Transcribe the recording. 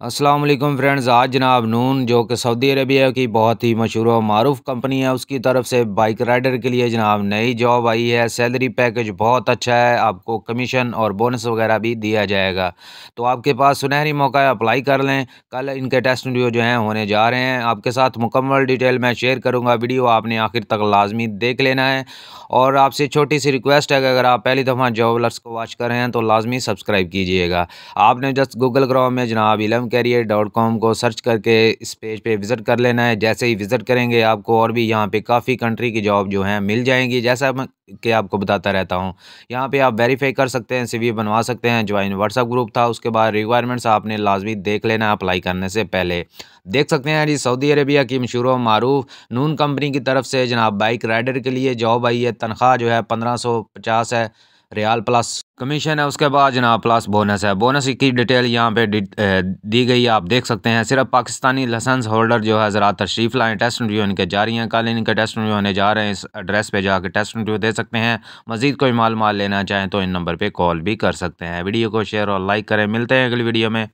वालेकुम फ्रेंड्स, आज जनाब नून, जो कि सऊदी अरबिया की बहुत ही मशहूर और मरूफ कंपनी है, उसकी तरफ़ से बाइक राइडर के लिए जनाब नई जॉब आई है। सैलरी पैकेज बहुत अच्छा है, आपको कमीशन और बोनस वगैरह भी दिया जाएगा। तो आपके पास सुनहरी मौका है, अप्लाई कर लें। कल इनके टेस्ट वीडियो जो हैं, होने जा रहे हैं। आपके साथ मुकम्मल डिटेल मैं शेयर करूँगा। वीडियो आपने आखिर तक लाजमी देख लेना है। और आपसे छोटी सी रिक्वेस्ट है कि अगर आप पहली दफ़ा जॉब जॉबलर्स को वॉच कर रहे हैं तो लाजमी सब्सक्राइब कीजिएगा। आपने जस्ट गूगल क्रोम में जनाब इलम कैरियर डॉट कॉम को सर्च करके इस पेज पे विज़िट कर लेना है। जैसे ही विज़िट करेंगे, आपको और भी यहाँ पे काफ़ी कंट्री की जॉब जो हैं मिल जाएँगी, जैसा मैं कि आपको बताता रहता हूँ। यहाँ पे आप वेरीफाई कर सकते हैं सी बनवा सकते हैं ज्वाइन व्हाट्सअप ग्रुप था, उसके बाद रिक्वायरमेंट्स आपने लाजमी देख लेना अप्लाई करने से पहले। देख सकते हैं जी सऊदी अरेबिया की मशहूर मरूफ नून कंपनी की तरफ़ से जनाब बाइक राइडर के लिए जॉब आई है, तनख्वाह जो है पंद्रह सौ पचास है, रियाल प्लस कमीशन है, उसके बाद जनाब प्लस बोनस है। बोनस की डिटेल यहाँ पे दी गई है, आप देख सकते हैं। सिर्फ़ पाकिस्तानी लाइसेंस होल्डर जो है, ज़रा तशरीफ़ लाएँ। टेस्ट इंटरव्यू इनके जा रही हैं। कल इनके टेस्ट इंटरव्यू होने जा रहे हैं, इस एड्रेस पे जाकर टेस्ट इंटरव्यू दे सकते हैं। मज़ीद कोई माल माल लेना चाहें तो इन नंबर पर कॉल भी कर सकते हैं। वीडियो को शेयर और लाइक करें। मिलते हैं अगली वीडियो में।